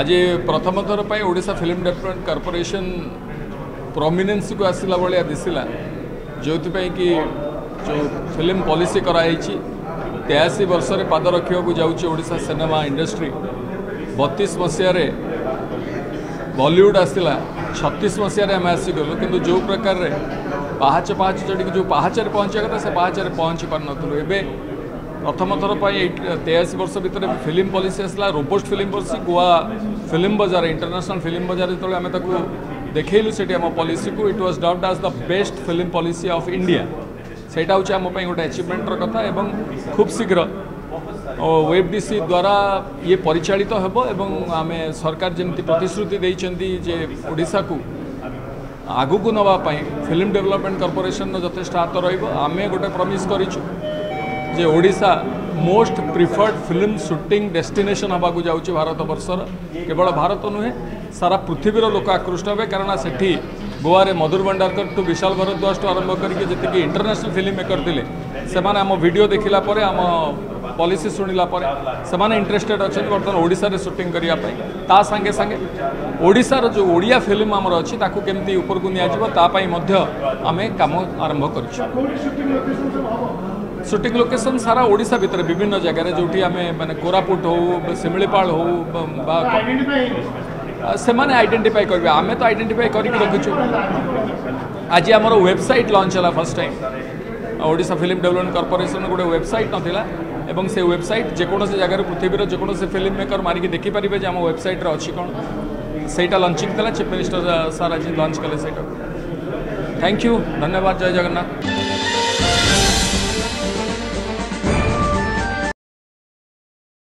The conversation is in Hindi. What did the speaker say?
ଆଜି ପ୍ରଥମ ଥର ପାଇଁ ଓଡ଼ିଶା ଫିଲ୍ମ ଡେଭଲପମେଣ୍ଟ କର୍ପୋରେସନ୍ ପ୍ରମିନେନ୍ସକୁ ଆସିଲା ଭଳିଆ ଦିଶିଲା ଯେଉଁଥିପାଇଁ କି ଯେଉଁ ଫିଲ୍ମ ପଲିସି କରାହେଇଛି ତେୟାଅଶୀ ବର୍ଷରେ ପାଦ ରଖିବାକୁ ଯାଉଛି ଓଡ଼ିଶା ସିନେମା ଇଣ୍ଡଷ୍ଟ୍ରି ବତିଶ ମସିହାରେ ବଲିଉଡ଼ ଆସିଲା ଛତିଶ ମସିହାରେ ଆମେ ଆସିଗଲୁ କିନ୍ତୁ ଯେଉଁ ପ୍ରକାରରେ ପାହାଚ ପାହାଚ ଚଢ଼ିକି ଯେଉଁ ପାହାଚରେ ପହଞ୍ଚିବା କଥା ସେ ପାହାଚରେ ପହଞ୍ଚି ପାରିନଥିଲୁ ଏବେ प्रथम थर पर तेयाशी वर्ष भितर फिल्म पलिसी आसला robust film policy Goa film bazaar international film bazaar जो आम देखल से पलिसी को it was dubbed as the best film policy of India सेटा हूँ आम गोटे एचिवमेंटर कथा और खूब शीघ्र वेब डीसी द्वारा ये परिचालित तो हम आम सरकार जमी प्रतिश्रुति ओडा को आगक नवाप फिल्म डेवलपमेंट कर्पोरेसन जथेष हाथ रमें गोटे प्रमिश कर যে Odisha most preferred film shooting destination ହେବାକୁ ଯାଉଛି ଭାରତ ବର୍ଷର କେବଳ ଭାରତ ନୁହେଁ ସାରା ପୃଥିବୀର ଲୋକ ଆକୃଷ୍ଟ ହେବେ କାରଣ ସେଠି ଗୋଆରେ ମଧୁର ଭଣ୍ଡାରକର ଟୁ ବିଶାଲ ଭରଦ୍ୱାଜଠୁ ଆରମ୍ଭ କରିକି ଯେତିକି ଇଣ୍ଟରନ୍ୟାସନାଲ୍ ଫିଲ୍ମ ମେକର ଥିଲେ ସେମାନେ ଆମ ଭିଡ଼ିଓ ଦେଖିଲା ପରେ ଆମ ପଲିସି ଶୁଣିଲା ପରେ ସେମାନେ ଇଣ୍ଟରେଷ୍ଟେଡ୍ ଅଛନ୍ତି ବର୍ତ୍ତମାନ ଓଡ଼ିଶାରେ ସୁଟିଂ କରିବା ପାଇଁ ତା ସାଙ୍ଗେ ସାଙ୍ଗେ ଓଡ଼ିଶାର ଯେଉଁ ଓଡ଼ିଆ ଫିଲ୍ମ ଆମର ଅଛି ତାକୁ କେମିତି ଉପରକୁ ନିଆଯିବ ତା ପାଇଁ ମଧ୍ୟ ଆମେ କାମ ଆରମ୍ଭ କରିଛୁ सुटिंग लोकेसन सारा ओडा भितर विभिन्न जगार जो मैंने कोरापुट हो शिमिपाल हो तो तो से आईडेटिफाई करेंगे आम तो आईडेटिफाई कर रखीचु आज आम वेबसाइट लंच है फर्स्ट टाइम ओडा फिल्म डेवलपमेंट कर्पोरेसन गोटे वेबसाइट नाला और से वेबसाइट जेकोसी जगह पृथ्वी जो फिल्म मेकर मारिक देखिपर जो आम वेबसाइट अच्छी कौन से लंचिंग चिफ मिनिस्टर सर आज लंच कले थैंक यू धन्यवाद जय जगन्नाथ